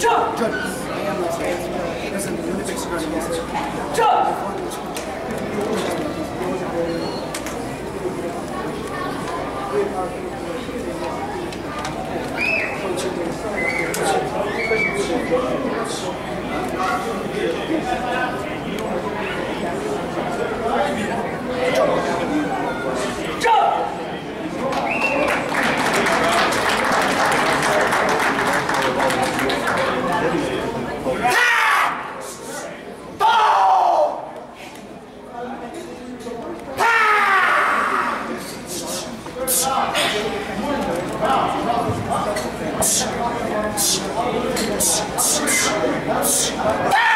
Jump! Jump! Ah!